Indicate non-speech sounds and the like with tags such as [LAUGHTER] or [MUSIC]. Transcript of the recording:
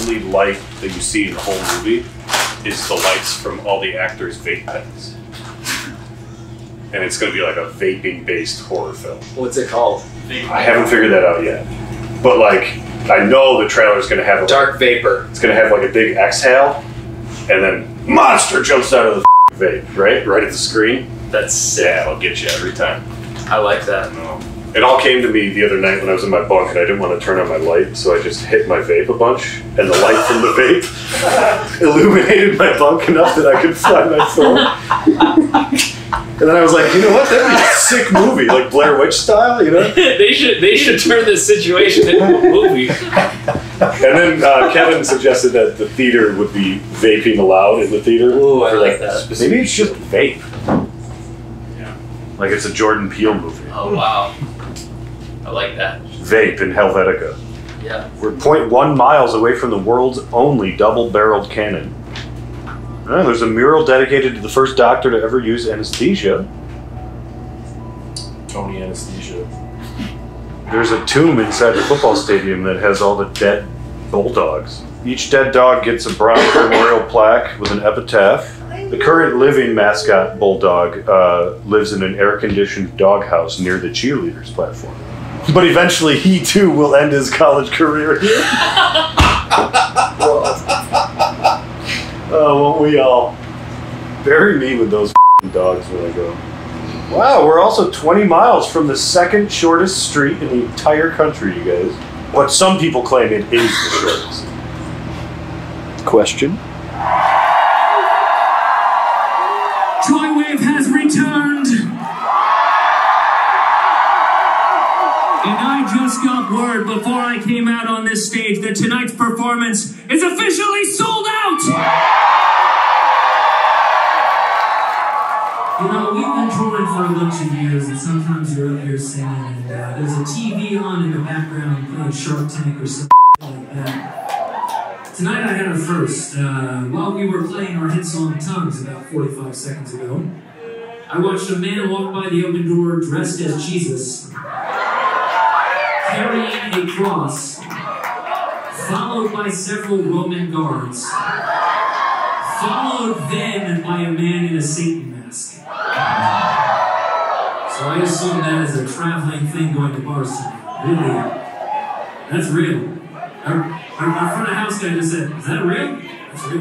only light that you see in the whole movie is the lights from all the actors' vape pens. And it's going to be like a vaping based horror film. What's it called? I haven't figured that out yet. But like, I know the trailer's going to have a, Dark vapor. it's going to have like a big exhale, and then monster jumps out of the vape, right? Right at the screen. That's sick. Yeah, it'll get you every time. I like that. No. It all came to me the other night when I was in my bunk and I didn't want to turn on my light, so I just hit my vape a bunch, and the light from the vape [LAUGHS] illuminated my bunk enough that I could find my phone. and then I was like, you know what? That'd be a sick movie, like Blair Witch style, you know? [LAUGHS] they should they should turn this situation into a movie. And then uh, Kevin suggested that the theater would be vaping allowed in the theater. Ooh, I like that. Maybe it's just vape. Yeah. Like it's a Jordan Peele movie. Oh wow. I like that. Vape in Helvetica. Yeah. We're 0.1 miles away from the world's only double-barreled cannon. Ah, there's a mural dedicated to the first doctor to ever use anesthesia. Tony anesthesia. There's a tomb inside the football stadium that has all the dead bulldogs. Each dead dog gets a bronze memorial plaque with an epitaph. The current living mascot bulldog uh, lives in an air-conditioned doghouse near the cheerleaders platform. But eventually, he too will end his college career [LAUGHS] here. Oh, won't we all? Bury me with those dogs when I go. Wow, we're also 20 miles from the second shortest street in the entire country, you guys. What some people claim it is the shortest. Question? And I just got word before I came out on this stage that tonight's performance is officially sold out. You know, we've been touring for a bunch of years, and sometimes you're up here singing, and uh, there's a TV on in the background playing Shark Tank or something like that. Tonight I had a first. Uh, while we were playing our hit song Tongues about 45 seconds ago, I watched a man walk by the open door dressed as Jesus, cross, followed by several Roman guards, followed then by a man in a Satan mask. So I assume that is a traveling thing going to bars tonight. Really? That's real. Our, our, our front of house guy just said, is that real? That's real.